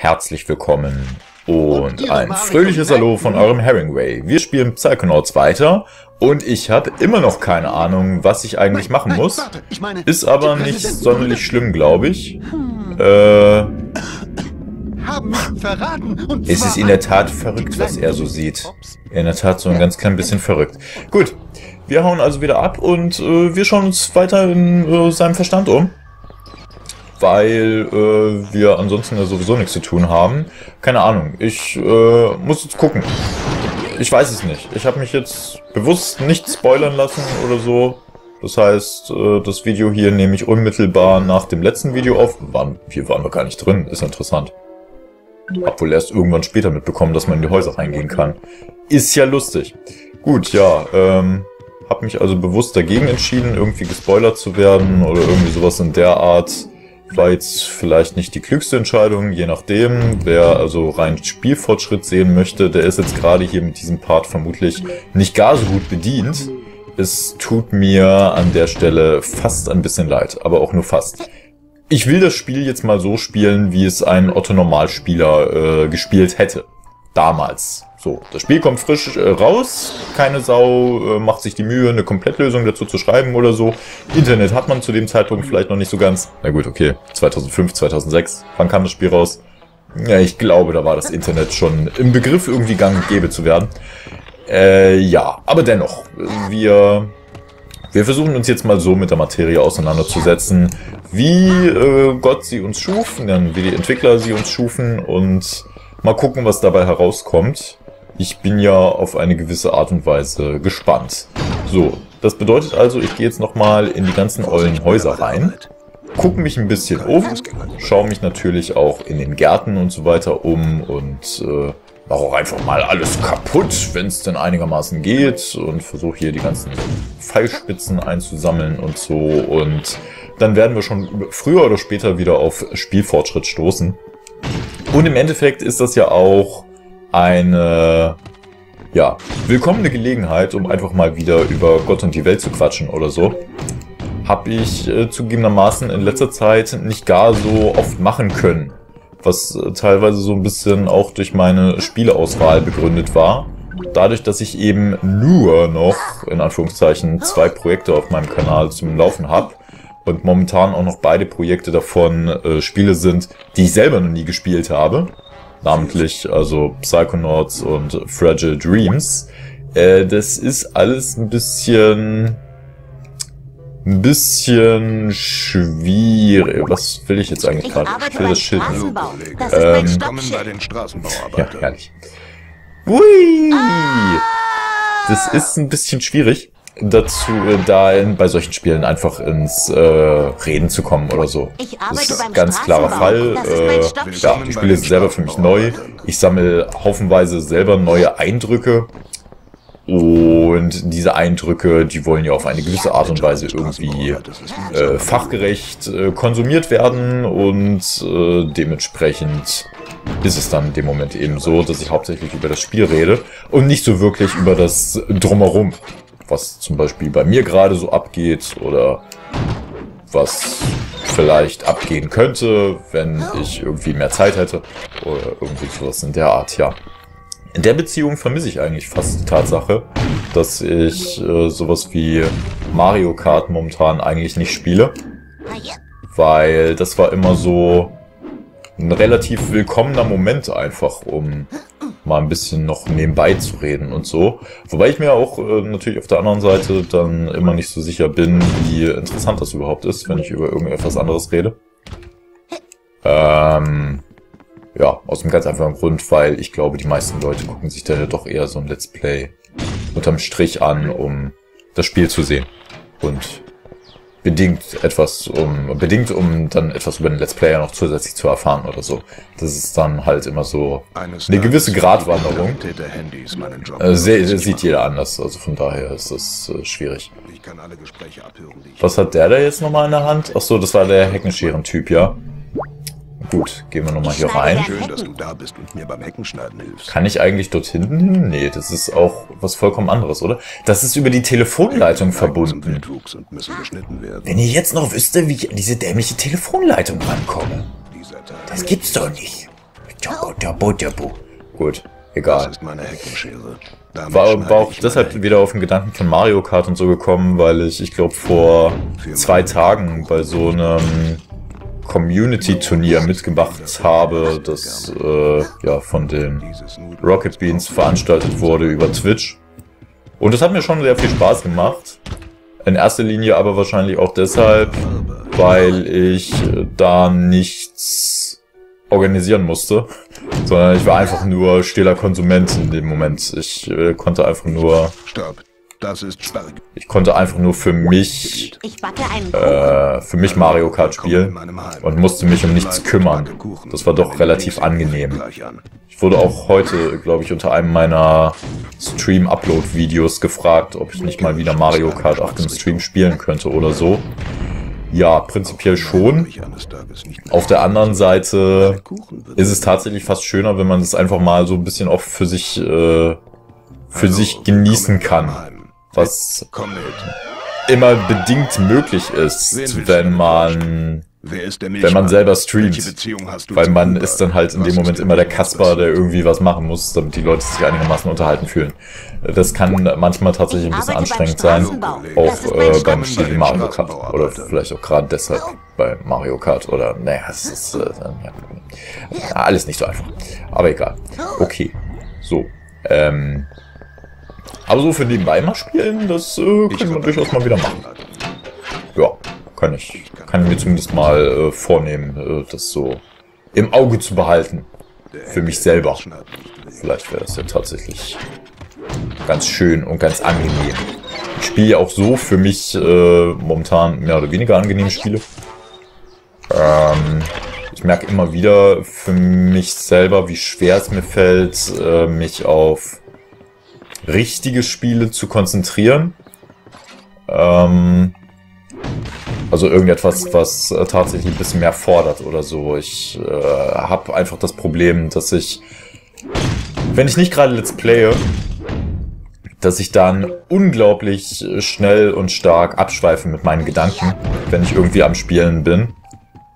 herzlich willkommen und ein fröhliches Hallo von eurem Herringway. Wir spielen Psychonauts weiter und ich habe immer noch keine Ahnung, was ich eigentlich machen muss. Ist aber nicht sonderlich schlimm, glaube ich. Äh, es ist in der Tat verrückt, was er so sieht. In der Tat so ein ganz klein bisschen verrückt. Gut, wir hauen also wieder ab und äh, wir schauen uns weiter in äh, seinem Verstand um weil äh, wir ansonsten ja sowieso nichts zu tun haben. Keine Ahnung, ich äh, muss jetzt gucken. Ich weiß es nicht. Ich habe mich jetzt bewusst nicht spoilern lassen oder so. Das heißt, äh, das Video hier nehme ich unmittelbar nach dem letzten Video auf. Waren, hier waren wir gar nicht drin, ist interessant. Hab wohl erst irgendwann später mitbekommen, dass man in die Häuser reingehen kann. Ist ja lustig. Gut, ja, ähm, hab mich also bewusst dagegen entschieden, irgendwie gespoilert zu werden oder irgendwie sowas in der Art war jetzt vielleicht nicht die klügste Entscheidung, je nachdem. Wer also rein Spielfortschritt sehen möchte, der ist jetzt gerade hier mit diesem Part vermutlich nicht gar so gut bedient. Es tut mir an der Stelle fast ein bisschen leid, aber auch nur fast. Ich will das Spiel jetzt mal so spielen, wie es ein Otto-Normalspieler äh, gespielt hätte. Damals. So, das Spiel kommt frisch äh, raus, keine Sau äh, macht sich die Mühe, eine Komplettlösung dazu zu schreiben oder so. Internet hat man zu dem Zeitpunkt vielleicht noch nicht so ganz. Na gut, okay, 2005, 2006, wann kam das Spiel raus? Ja, ich glaube, da war das Internet schon im Begriff irgendwie gang und gäbe zu werden. Äh, ja, aber dennoch, wir, wir versuchen uns jetzt mal so mit der Materie auseinanderzusetzen, wie äh, Gott sie uns schuf, dann wie die Entwickler sie uns schufen und mal gucken, was dabei herauskommt. Ich bin ja auf eine gewisse Art und Weise gespannt. So, das bedeutet also, ich gehe jetzt nochmal in die ganzen ollen Häuser rein, gucke mich ein bisschen um, schaue mich natürlich auch in den Gärten und so weiter um und äh, mache auch einfach mal alles kaputt, wenn es denn einigermaßen geht und versuche hier die ganzen Pfeilspitzen einzusammeln und so und dann werden wir schon früher oder später wieder auf Spielfortschritt stoßen. Und im Endeffekt ist das ja auch eine ja, willkommene Gelegenheit, um einfach mal wieder über Gott und die Welt zu quatschen oder so. Habe ich äh, zugegebenermaßen in letzter Zeit nicht gar so oft machen können. Was äh, teilweise so ein bisschen auch durch meine Spieleauswahl begründet war. Dadurch, dass ich eben nur noch, in Anführungszeichen, zwei Projekte auf meinem Kanal zum Laufen habe und momentan auch noch beide Projekte davon äh, Spiele sind, die ich selber noch nie gespielt habe namentlich also Psychonauts und Fragile Dreams. Äh, das ist alles ein bisschen ein bisschen schwierig. Was will ich jetzt eigentlich gerade? Ich will das Schild nehmen. Ähm, ja, herrlich. Ui! Das ist ein bisschen schwierig dazu, äh, da in, bei solchen Spielen einfach ins äh, Reden zu kommen oder so. Das ist ein ganz klarer Fall. Äh, ja, die Spiele sind selber für mich neu. Ich sammle haufenweise selber neue Eindrücke. Und diese Eindrücke, die wollen ja auf eine gewisse Art und Weise irgendwie äh, fachgerecht äh, konsumiert werden und äh, dementsprechend ist es dann in dem Moment eben so, dass ich hauptsächlich über das Spiel rede und nicht so wirklich über das Drumherum was zum Beispiel bei mir gerade so abgeht oder was vielleicht abgehen könnte, wenn ich irgendwie mehr Zeit hätte oder irgendwie sowas in der Art, ja. In der Beziehung vermisse ich eigentlich fast die Tatsache, dass ich äh, sowas wie Mario Kart momentan eigentlich nicht spiele, weil das war immer so ein relativ willkommener Moment einfach, um mal ein bisschen noch nebenbei zu reden und so. Wobei ich mir auch äh, natürlich auf der anderen Seite dann immer nicht so sicher bin, wie interessant das überhaupt ist, wenn ich über irgendetwas anderes rede. Ähm, ja, aus dem ganz einfachen Grund, weil ich glaube, die meisten Leute gucken sich dann ja doch eher so ein Let's Play unterm Strich an, um das Spiel zu sehen. Und bedingt etwas, um bedingt, um dann etwas über den Let's Player noch zusätzlich zu erfahren oder so. Das ist dann halt immer so eine gewisse Gratwanderung. Äh, sieht jeder anders, also von daher ist das äh, schwierig. Was hat der da jetzt nochmal in der Hand? Ach so, das war der Heckenscheren-Typ, ja. Gut, gehen wir nochmal hier rein. Schön, dass du da bist und mir beim Heckenschneiden hilfst. Kann ich eigentlich dort hinten hin? Nee, das ist auch was vollkommen anderes, oder? Das ist über die Telefonleitung verbunden. Wenn ihr jetzt noch wüsste, wie ich an diese dämliche Telefonleitung rankomme. Das gibt's doch nicht. Gut, egal. Das ist meine Heckenschere. Damit War, war auch ich deshalb wieder auf den Gedanken von Mario Kart und so gekommen, weil ich, ich glaube, vor zwei Tagen bei so einem Community-Turnier mitgemacht habe, das äh, ja von den Rocket Beans veranstaltet wurde über Twitch. Und das hat mir schon sehr viel Spaß gemacht. In erster Linie aber wahrscheinlich auch deshalb, weil ich da nichts organisieren musste, sondern ich war einfach nur stiller Konsument in dem Moment. Ich äh, konnte einfach nur. Das ist Sparg. ich konnte einfach nur für mich, Ich backe einen äh, für mich Mario Kart spielen und musste mich um nichts kümmern. Das war doch relativ angenehm. Ich wurde auch heute, glaube ich, unter einem meiner Stream-Upload-Videos gefragt, ob ich nicht mal wieder Mario Kart auf dem Stream spielen könnte oder so. Ja, prinzipiell schon. Auf der anderen Seite ist es tatsächlich fast schöner, wenn man es einfach mal so ein bisschen auch für sich, äh, für sich genießen kann. Was immer bedingt möglich ist, wenn man, Wer ist der wenn man selber streamt. Beziehung hast du Weil man ist dann halt in dem Moment immer der Kasper, der irgendwie was machen muss, damit die Leute sich einigermaßen unterhalten fühlen. Das kann manchmal tatsächlich ein bisschen anstrengend sein. Auch äh, beim. Spiel Mario Kart. Oder vielleicht auch gerade deshalb bei Mario Kart. Oder, naja, es ist äh, ja, alles nicht so einfach. Aber egal. Okay. So. Ähm, aber so für nebenbei mal spielen, das äh, könnte man durchaus mal wieder machen. Ja, kann ich. Kann ich mir zumindest mal äh, vornehmen, äh, das so im Auge zu behalten. Für mich selber. Vielleicht wäre das ja tatsächlich ganz schön und ganz angenehm. Ich spiele ja auch so für mich äh, momentan mehr oder weniger angenehme Spiele. Ähm, ich merke immer wieder für mich selber, wie schwer es mir fällt, äh, mich auf richtige Spiele zu konzentrieren. Ähm, also irgendetwas, was äh, tatsächlich ein bisschen mehr fordert oder so. Ich äh, habe einfach das Problem, dass ich, wenn ich nicht gerade Let's Playe, dass ich dann unglaublich schnell und stark abschweife mit meinen Gedanken, wenn ich irgendwie am Spielen bin.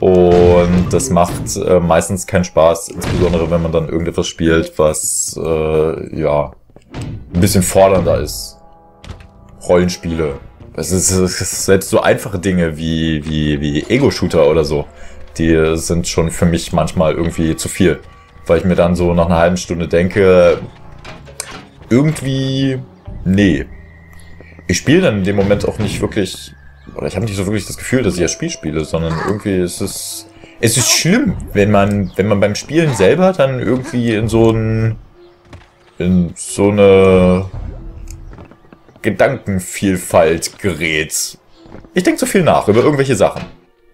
Und das macht äh, meistens keinen Spaß, insbesondere wenn man dann irgendetwas spielt, was äh, ja ein bisschen fordernder ist. Rollenspiele. Es ist, es ist selbst so einfache Dinge wie, wie, wie Ego-Shooter oder so. Die sind schon für mich manchmal irgendwie zu viel. Weil ich mir dann so nach einer halben Stunde denke, irgendwie, nee. Ich spiele dann in dem Moment auch nicht wirklich, oder ich habe nicht so wirklich das Gefühl, dass ich das Spiel spiele, sondern irgendwie ist es, es ist schlimm, wenn man, wenn man beim Spielen selber dann irgendwie in so ein, in so eine Gedankenvielfalt gerät. Ich denke zu viel nach über irgendwelche Sachen.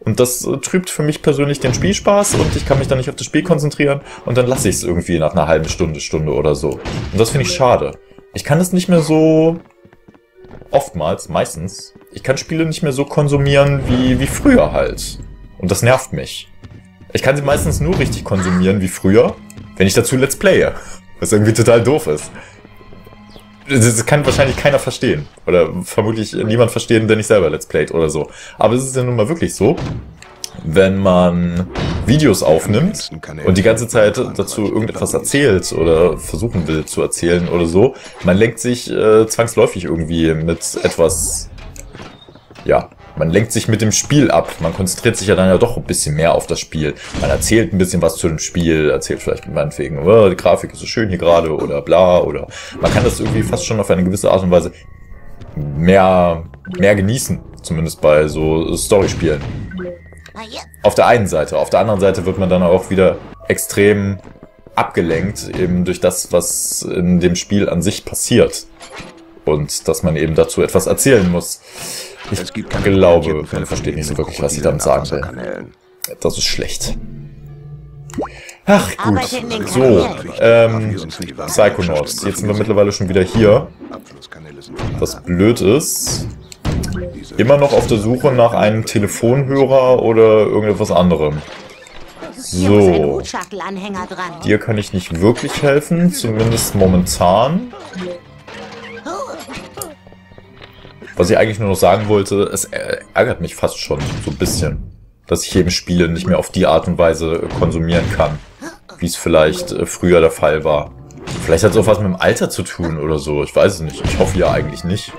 Und das äh, trübt für mich persönlich den Spielspaß und ich kann mich dann nicht auf das Spiel konzentrieren und dann lasse ich es irgendwie nach einer halben Stunde, Stunde oder so. Und das finde ich schade. Ich kann es nicht mehr so oftmals, meistens, ich kann Spiele nicht mehr so konsumieren wie, wie früher halt. Und das nervt mich. Ich kann sie meistens nur richtig konsumieren wie früher, wenn ich dazu Let's Playe. Was irgendwie total doof ist. Das kann wahrscheinlich keiner verstehen. Oder vermutlich niemand verstehen, der nicht selber Let's Playt oder so. Aber es ist ja nun mal wirklich so, wenn man Videos aufnimmt und die ganze Zeit dazu irgendetwas erzählt oder versuchen will zu erzählen oder so, man lenkt sich äh, zwangsläufig irgendwie mit etwas, ja, man lenkt sich mit dem Spiel ab. Man konzentriert sich ja dann ja doch ein bisschen mehr auf das Spiel. Man erzählt ein bisschen was zu dem Spiel, erzählt vielleicht meinetwegen, oh, die Grafik ist so schön hier gerade oder bla oder man kann das irgendwie fast schon auf eine gewisse Art und Weise mehr, mehr genießen. Zumindest bei so Storyspielen. Auf der einen Seite. Auf der anderen Seite wird man dann auch wieder extrem abgelenkt, eben durch das, was in dem Spiel an sich passiert. Und dass man eben dazu etwas erzählen muss. Ich Es gibt keine glaube, man versteht nicht so wirklich, was ich damit sagen will. Das ist schlecht. Ach gut. So, ähm, Psychonauts. Jetzt sind wir mittlerweile schon wieder hier. Was blöd ist, immer noch auf der Suche nach einem Telefonhörer oder irgendetwas anderem. So, dir kann ich nicht wirklich helfen, zumindest momentan. Was ich eigentlich nur noch sagen wollte, es ärgert mich fast schon so ein bisschen, dass ich eben Spiele nicht mehr auf die Art und Weise konsumieren kann. wie es vielleicht äh, früher der Fall war. Vielleicht hat es auch was mit dem Alter zu tun oder so. Ich weiß es nicht. Ich hoffe ja eigentlich nicht.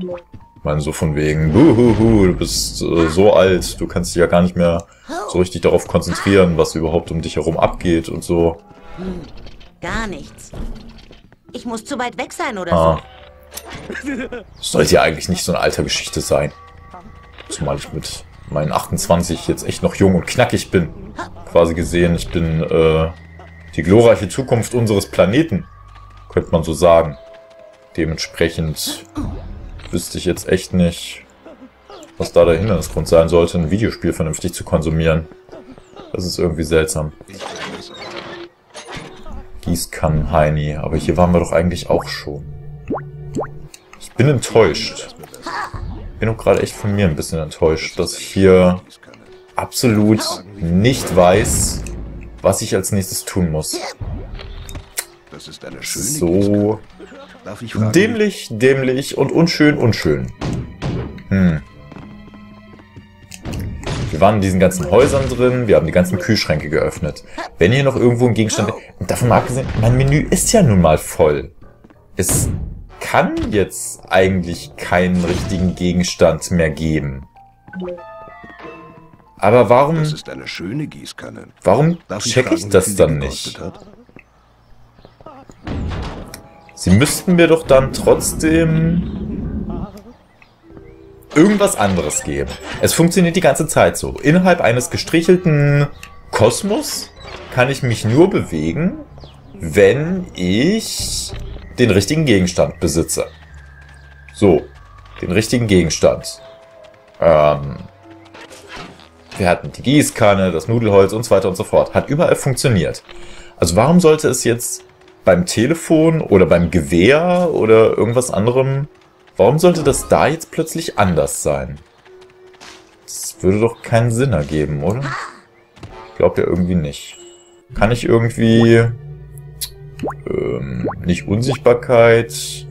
Ich meine, so von wegen, buhuhu, du bist äh, so alt, du kannst dich ja gar nicht mehr so richtig darauf konzentrieren, was überhaupt um dich herum abgeht und so. Hm, gar nichts. Ich muss zu weit weg sein oder Ah. Das sollte ja eigentlich nicht so eine alte Geschichte sein. Zumal ich mit meinen 28 jetzt echt noch jung und knackig bin. Quasi gesehen, ich bin äh, die glorreiche Zukunft unseres Planeten. Könnte man so sagen. Dementsprechend wüsste ich jetzt echt nicht, was da der Hindernisgrund sein sollte, ein Videospiel vernünftig zu konsumieren. Das ist irgendwie seltsam. Gießkannen, Heini. Aber hier waren wir doch eigentlich auch schon. Ich bin enttäuscht. Bin auch gerade echt von mir ein bisschen enttäuscht, dass ich hier absolut nicht weiß, was ich als nächstes tun muss. Ist. So ich dämlich, dämlich und unschön, unschön. Hm. Wir waren in diesen ganzen Häusern drin, wir haben die ganzen Kühlschränke geöffnet. Wenn hier noch irgendwo ein Gegenstand... Davon mal abgesehen, mein Menü ist ja nun mal voll. Es kann jetzt eigentlich keinen richtigen Gegenstand mehr geben. Aber warum, Das ist eine schöne Gießkanne. warum Darf check fragen, ich das dann nicht? Sie müssten mir doch dann trotzdem irgendwas anderes geben. Es funktioniert die ganze Zeit so. Innerhalb eines gestrichelten Kosmos kann ich mich nur bewegen, wenn ich den richtigen Gegenstand besitze. So, den richtigen Gegenstand. Ähm, wir hatten die Gießkanne, das Nudelholz und so weiter und so fort. Hat überall funktioniert. Also warum sollte es jetzt beim Telefon oder beim Gewehr oder irgendwas anderem, warum sollte das da jetzt plötzlich anders sein? Das würde doch keinen Sinn ergeben, oder? Ich glaube ja irgendwie nicht. Kann ich irgendwie ähm, nicht Unsichtbarkeit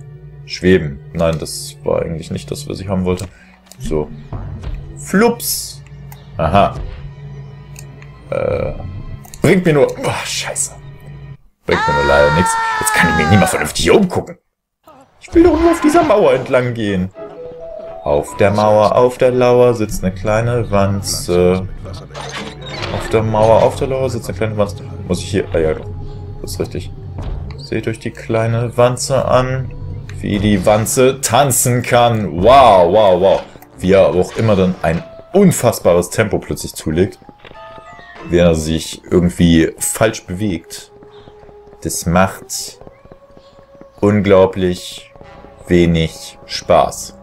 schweben? Nein, das war eigentlich nicht das, was ich haben wollte. So. Flups. Aha. Äh, bringt mir nur... Oh, scheiße. Bringt mir nur leider nichts. Jetzt kann ich mir nicht mal vernünftig hier umgucken. Ich will doch nur auf dieser Mauer entlang gehen. Auf der Mauer, auf der Lauer sitzt eine kleine Wanze. Auf der Mauer, auf der Lauer sitzt eine kleine Wanze. Muss ich hier... Ah ja, das ist richtig. Seht euch die kleine Wanze an. Wie die Wanze tanzen kann. Wow, wow, wow. Wie er auch immer dann ein unfassbares Tempo plötzlich zulegt. Wenn er sich irgendwie falsch bewegt. Das macht unglaublich wenig Spaß.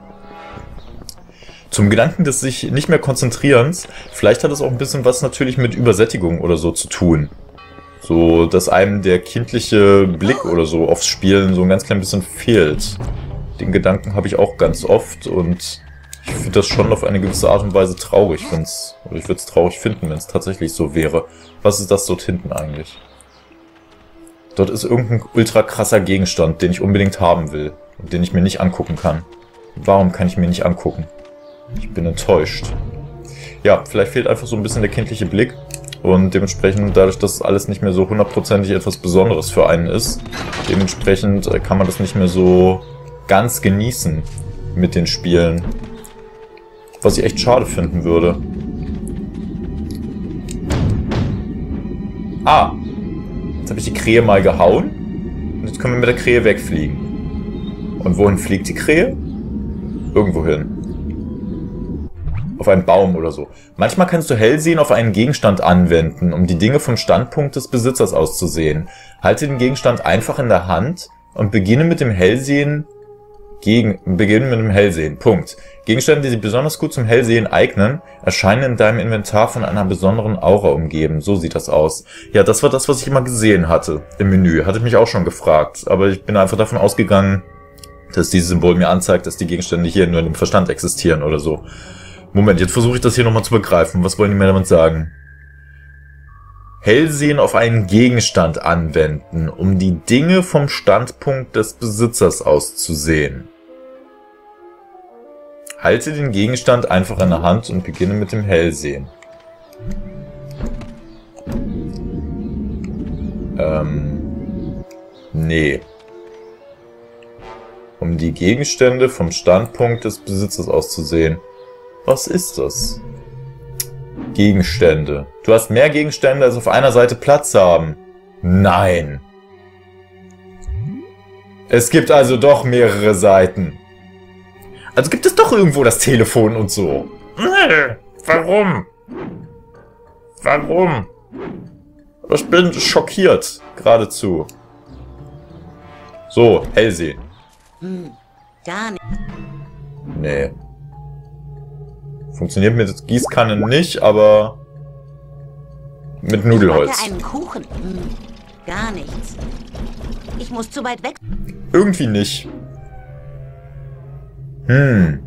Zum Gedanken des sich nicht mehr konzentrierens, vielleicht hat es auch ein bisschen was natürlich mit Übersättigung oder so zu tun. So, dass einem der kindliche Blick oder so aufs Spielen so ein ganz klein bisschen fehlt. Den Gedanken habe ich auch ganz oft und ich finde das schon auf eine gewisse Art und Weise traurig, wenn's, oder ich würde es traurig finden, wenn es tatsächlich so wäre. Was ist das dort hinten eigentlich? Dort ist irgendein ultra krasser Gegenstand, den ich unbedingt haben will und den ich mir nicht angucken kann. Warum kann ich mir nicht angucken? Ich bin enttäuscht. Ja, vielleicht fehlt einfach so ein bisschen der kindliche Blick und dementsprechend, dadurch, dass alles nicht mehr so hundertprozentig etwas Besonderes für einen ist, dementsprechend äh, kann man das nicht mehr so ganz genießen mit den Spielen. Was ich echt schade finden würde. Ah, jetzt habe ich die Krähe mal gehauen und jetzt können wir mit der Krähe wegfliegen. Und wohin fliegt die Krähe? Irgendwo hin. Auf einen Baum oder so. Manchmal kannst du Hellsehen auf einen Gegenstand anwenden, um die Dinge vom Standpunkt des Besitzers auszusehen. Halte den Gegenstand einfach in der Hand und beginne mit dem Hellsehen gegen, beginnen mit dem Hellsehen. Punkt. Gegenstände, die sich besonders gut zum Hellsehen eignen, erscheinen in deinem Inventar von einer besonderen Aura umgeben. So sieht das aus. Ja, das war das, was ich immer gesehen hatte im Menü. Hatte ich mich auch schon gefragt. Aber ich bin einfach davon ausgegangen, dass dieses Symbol mir anzeigt, dass die Gegenstände hier nur in dem Verstand existieren oder so. Moment, jetzt versuche ich das hier nochmal zu begreifen. Was wollen die mir damit sagen? Hellsehen auf einen Gegenstand anwenden, um die Dinge vom Standpunkt des Besitzers aus zu sehen. Halte den Gegenstand einfach in der Hand und beginne mit dem Hellsehen. Ähm, nee. Um die Gegenstände vom Standpunkt des Besitzers auszusehen. Was ist das? Gegenstände. Du hast mehr Gegenstände, als auf einer Seite Platz haben. Nein. Es gibt also doch mehrere Seiten. Also gibt es doch irgendwo das Telefon und so. Warum? Warum? Ich bin schockiert, geradezu. So, Elsie. Hm, gar nicht. Nee. Funktioniert mit Gießkanne nicht, aber mit Nudelholz. Einen Kuchen. Hm, gar nichts. Ich muss zu weit weg. Irgendwie nicht. Hm.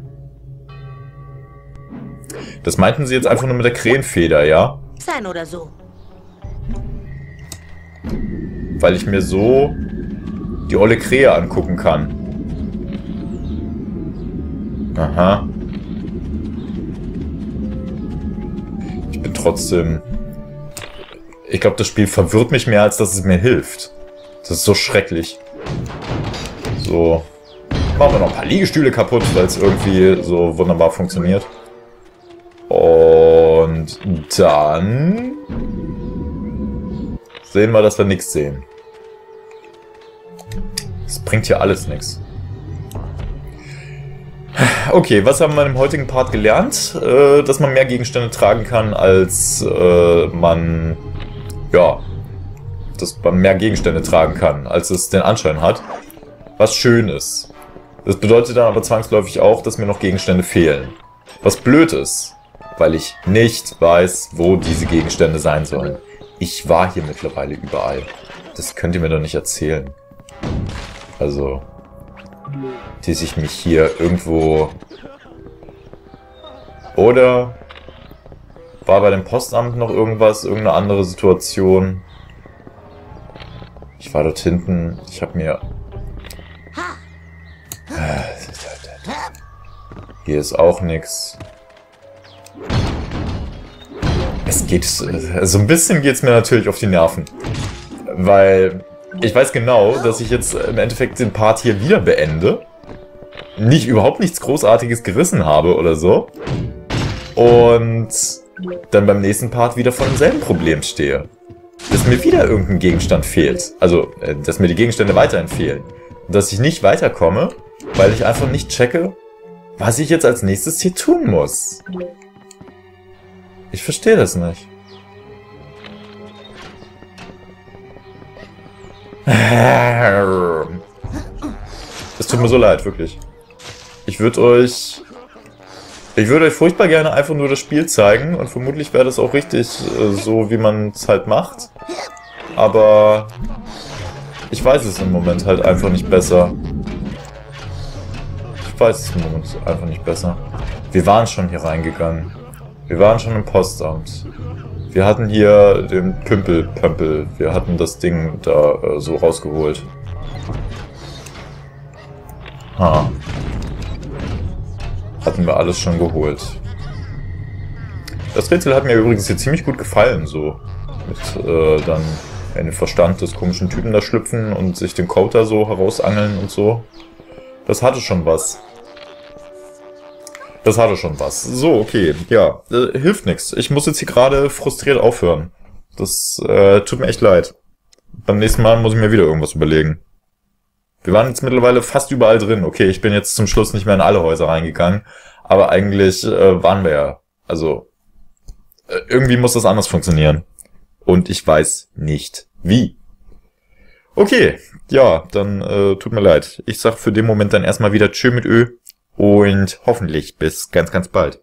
Das meinten sie jetzt einfach nur mit der Krähenfeder, ja? sein oder so. Weil ich mir so die olle Krähe angucken kann. Aha. Trotzdem... Ich glaube, das Spiel verwirrt mich mehr, als dass es mir hilft. Das ist so schrecklich. So. Machen wir noch ein paar Liegestühle kaputt, weil es irgendwie so wunderbar funktioniert. Und dann sehen wir, dass wir nichts sehen. Das bringt hier alles nichts. Okay, was haben wir im heutigen Part gelernt? Äh, dass man mehr Gegenstände tragen kann, als äh, man... Ja, dass man mehr Gegenstände tragen kann, als es den Anschein hat. Was schön ist. Das bedeutet dann aber zwangsläufig auch, dass mir noch Gegenstände fehlen. Was blöd ist, weil ich nicht weiß, wo diese Gegenstände sein sollen. Ich war hier mittlerweile überall. Das könnt ihr mir doch nicht erzählen. Also, dass ich mich hier irgendwo... Oder war bei dem Postamt noch irgendwas, irgendeine andere Situation? Ich war dort hinten. Ich habe mir... Hier ist auch nichts. Es geht... So ein bisschen geht's mir natürlich auf die Nerven. Weil ich weiß genau, dass ich jetzt im Endeffekt den Part hier wieder beende. Nicht überhaupt nichts Großartiges gerissen habe oder so. Und dann beim nächsten Part wieder vor demselben Problem stehe dass mir wieder irgendein Gegenstand fehlt. Also, äh, dass mir die Gegenstände weiterhin fehlen. Und dass ich nicht weiterkomme, weil ich einfach nicht checke, was ich jetzt als nächstes hier tun muss. Ich verstehe das nicht. Es tut mir so leid, wirklich. Ich würde euch ich würde euch furchtbar gerne einfach nur das Spiel zeigen und vermutlich wäre das auch richtig äh, so, wie man es halt macht. Aber ich weiß es im Moment halt einfach nicht besser. Ich weiß es im Moment einfach nicht besser. Wir waren schon hier reingegangen. Wir waren schon im Postamt. Wir hatten hier den Pümpel-Pömpel. Wir hatten das Ding da äh, so rausgeholt. Ha hatten wir alles schon geholt. Das Rätsel hat mir übrigens hier ziemlich gut gefallen, so. Mit äh, dann in den Verstand des komischen Typen da schlüpfen und sich den Code da so herausangeln und so. Das hatte schon was. Das hatte schon was. So, okay. Ja, äh, hilft nichts. Ich muss jetzt hier gerade frustriert aufhören. Das äh, tut mir echt leid. Beim nächsten Mal muss ich mir wieder irgendwas überlegen. Wir waren jetzt mittlerweile fast überall drin. Okay, ich bin jetzt zum Schluss nicht mehr in alle Häuser reingegangen, aber eigentlich äh, waren wir ja. Also äh, irgendwie muss das anders funktionieren. Und ich weiß nicht wie. Okay, ja, dann äh, tut mir leid. Ich sag für den Moment dann erstmal wieder Tschö mit Ö und hoffentlich bis ganz, ganz bald.